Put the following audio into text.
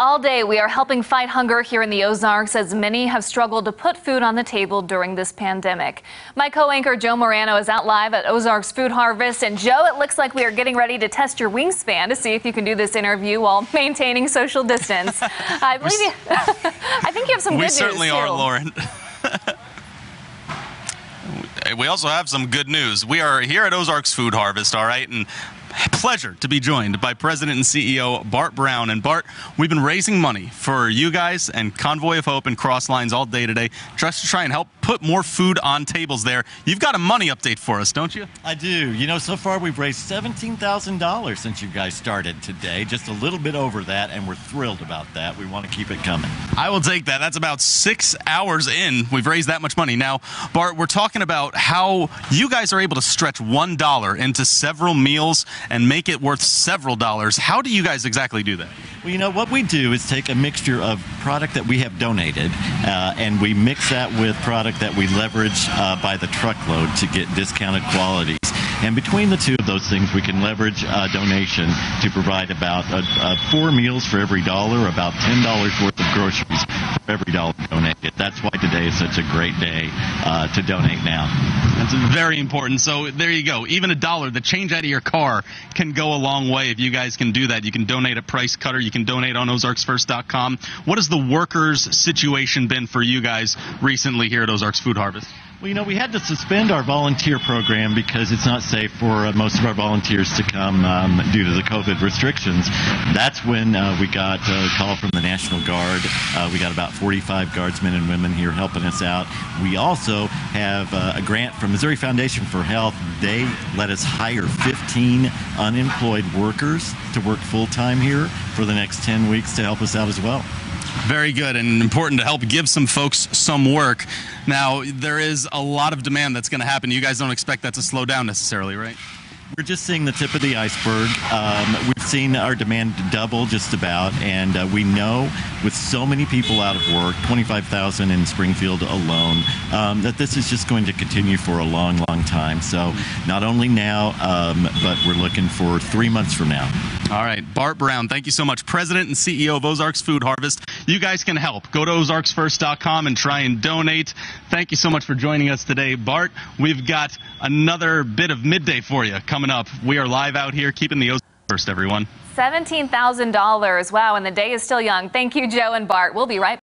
All day, we are helping fight hunger here in the Ozarks as many have struggled to put food on the table during this pandemic. My co-anchor Joe Morano is out live at Ozarks Food Harvest. And Joe, it looks like we are getting ready to test your wingspan to see if you can do this interview while maintaining social distance. I believe you, I think you have some good news. we certainly too. are, Lauren. we also have some good news. We are here at Ozarks Food Harvest, all right, and pleasure to be joined by President and CEO Bart Brown. And Bart, we've been raising money for you guys and Convoy of Hope and Crosslines all day today, just to try and help put more food on tables there. You've got a money update for us, don't you? I do. You know, so far we've raised $17,000 since you guys started today, just a little bit over that, and we're thrilled about that. We want to keep it coming. I will take that. That's about six hours in. We've raised that much money. Now, Bart, we're talking about how you guys are able to stretch $1 into several meals and make it worth several dollars. How do you guys exactly do that? Well, you know, what we do is take a mixture of product that we have donated uh, and we mix that with product that we leverage uh, by the truckload to get discounted qualities. And between the two of those things, we can leverage a donation to provide about uh, uh, four meals for every dollar, about $10 worth of groceries every dollar donated. That's why today is such a great day uh, to donate now. That's very important. So there you go. Even a dollar, the change out of your car can go a long way if you guys can do that. You can donate at Price Cutter. You can donate on OzarksFirst.com. What has the workers situation been for you guys recently here at Ozarks Food Harvest? Well, you know, we had to suspend our volunteer program because it's not safe for uh, most of our volunteers to come um, due to the COVID restrictions. That's when uh, we got a call from the National Guard. Uh, we got about 45 guardsmen and women here helping us out. We also have uh, a grant from Missouri Foundation for Health. They let us hire 15 unemployed workers to work full time here for the next 10 weeks to help us out as well. Very good and important to help give some folks some work. Now, there is a lot of demand that's going to happen. You guys don't expect that to slow down necessarily, right? We're just seeing the tip of the iceberg. Um, we've seen our demand double just about, and uh, we know with so many people out of work, 25,000 in Springfield alone, um, that this is just going to continue for a long, long time. So not only now, um, but we're looking for three months from now. All right, Bart Brown, thank you so much. President and CEO of Ozarks Food Harvest. You guys can help. Go to ozarksfirst.com and try and donate. Thank you so much for joining us today. Bart, we've got another bit of midday for you coming up. We are live out here, keeping the Ozarks first, everyone. $17,000. Wow, and the day is still young. Thank you, Joe and Bart. We'll be right